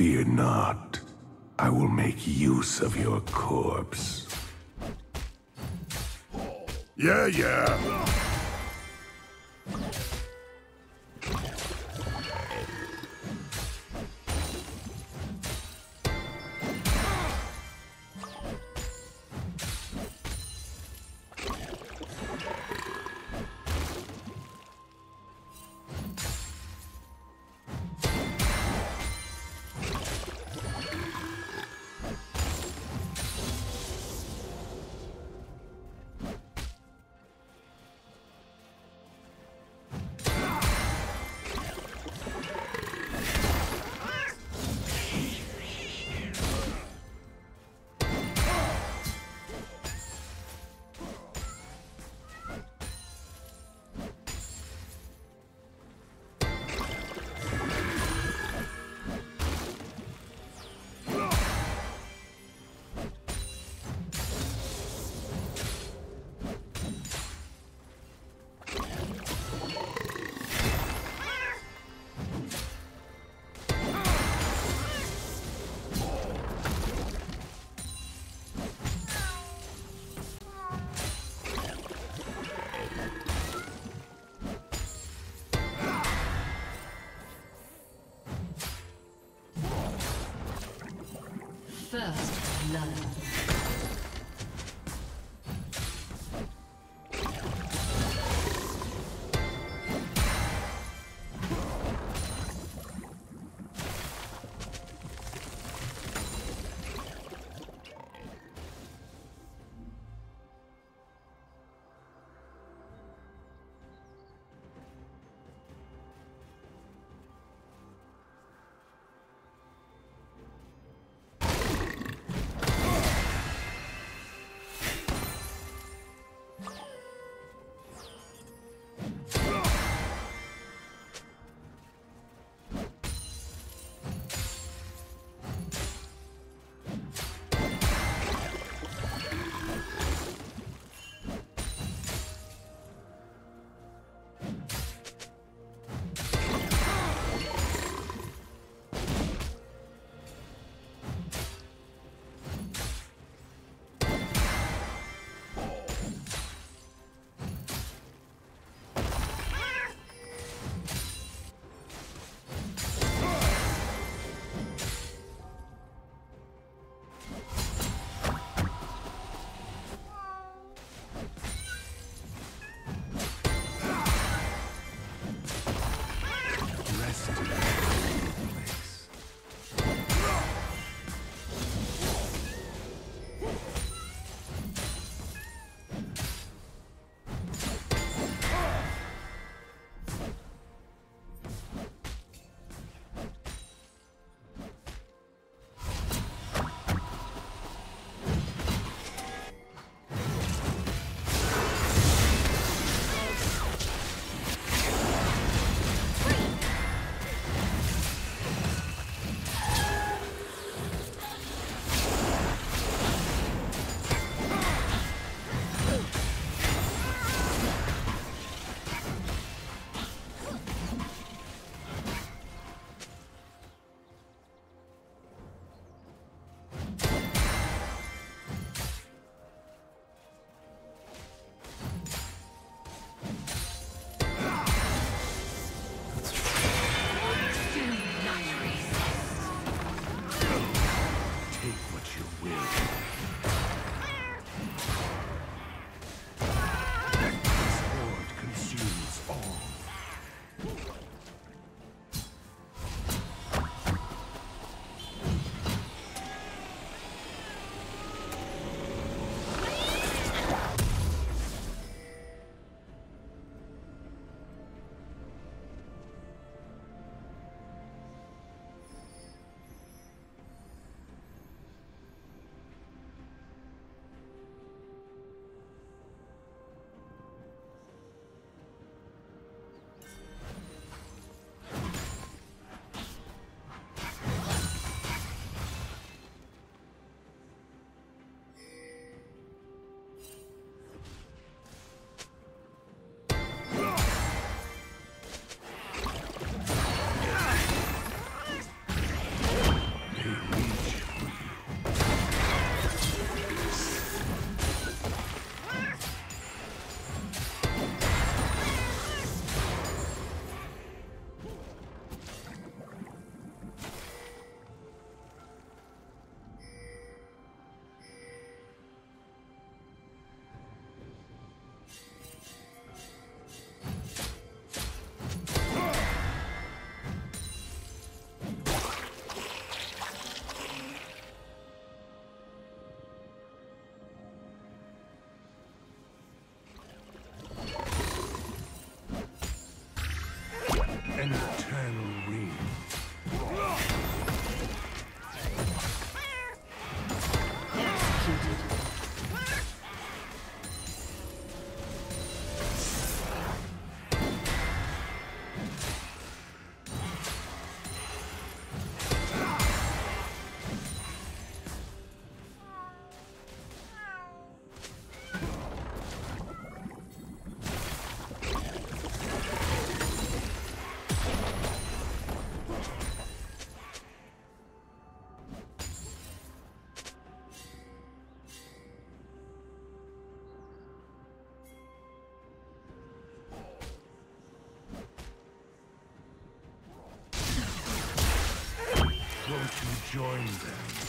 Fear not. I will make use of your corpse. Yeah, yeah. Blood. Endless. Join them?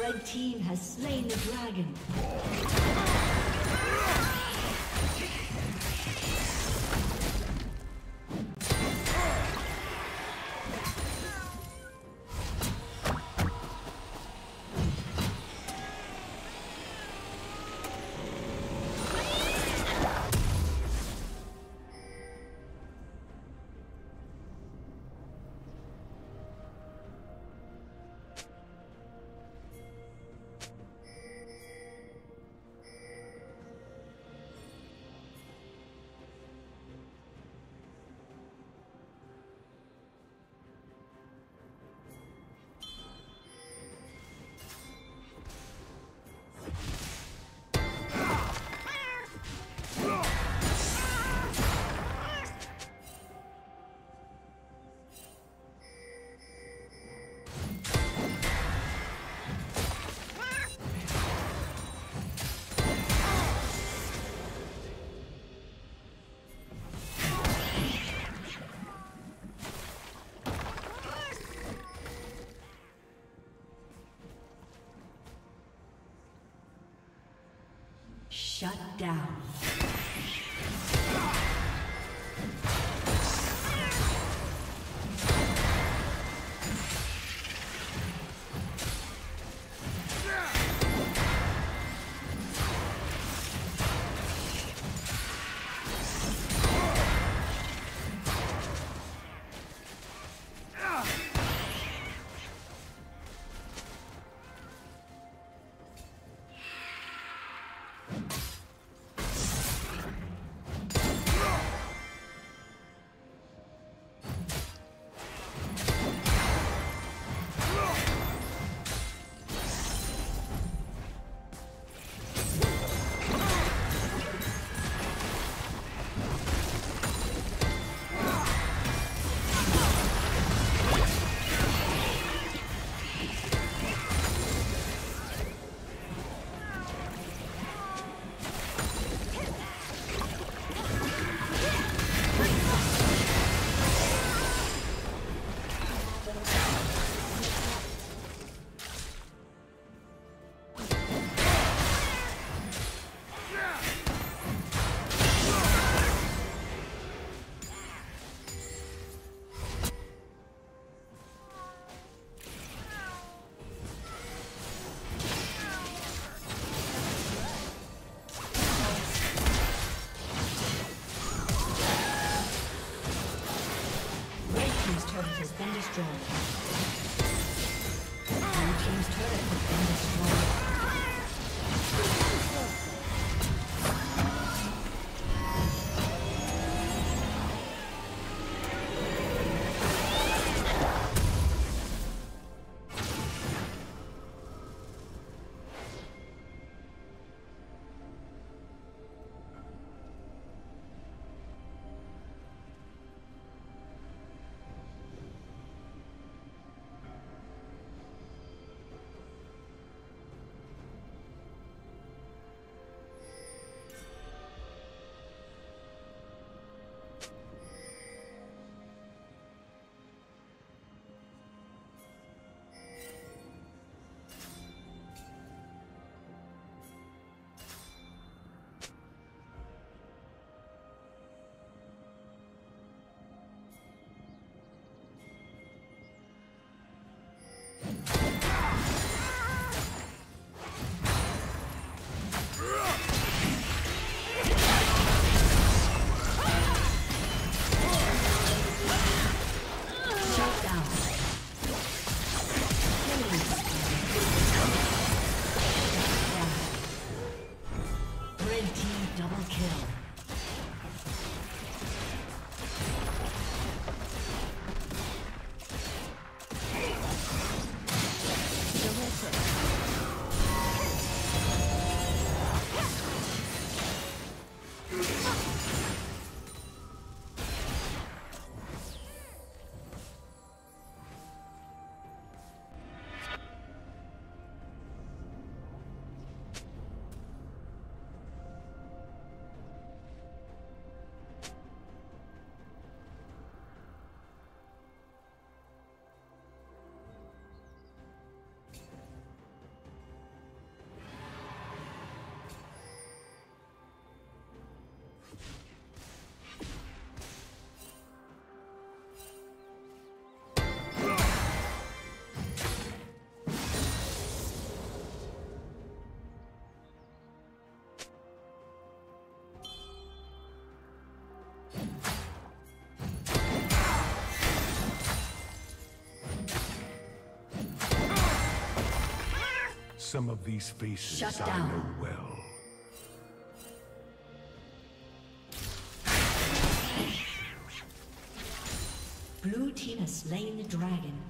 Red team has slain the dragon. Shut down. Some of these faces Shut I down. know well. Blue team has slain the dragon.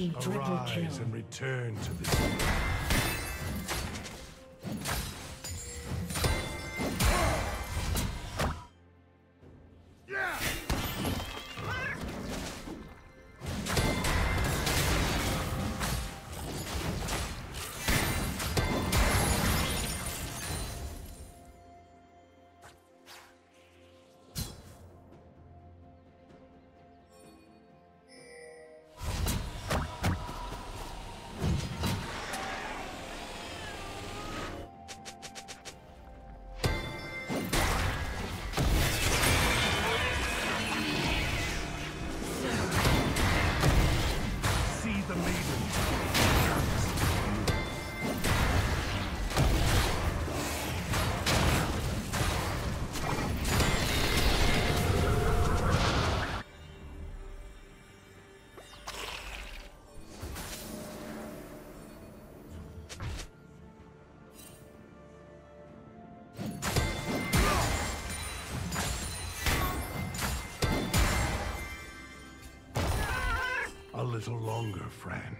Team triple kill. Arise and return to the little longer, friend,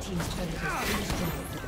team's turret has destroyed.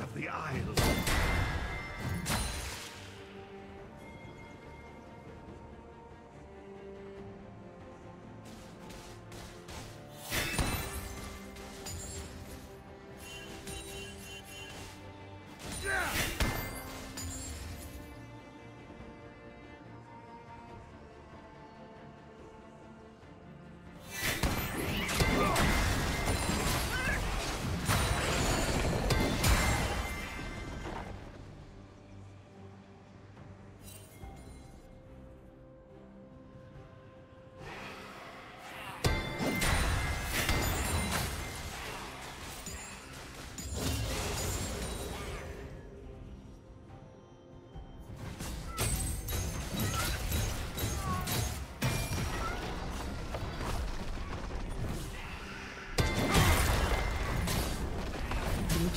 Of the Isles.